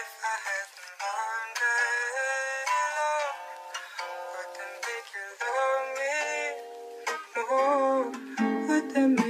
If I had been one day alone, would that make you love me more? Would that make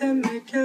and make it